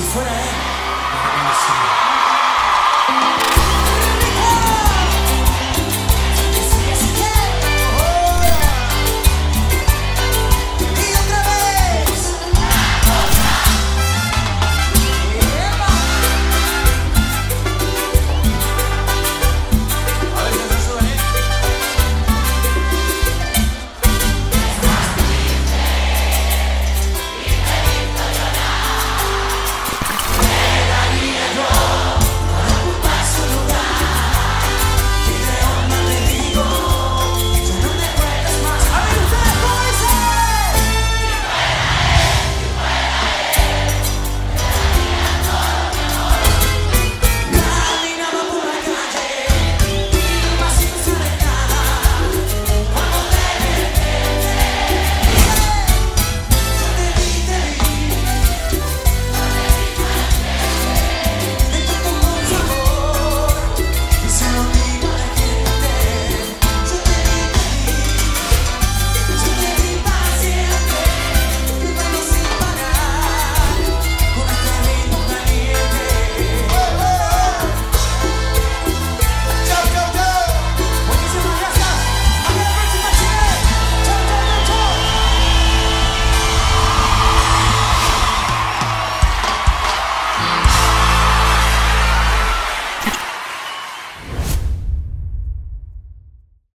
Friend.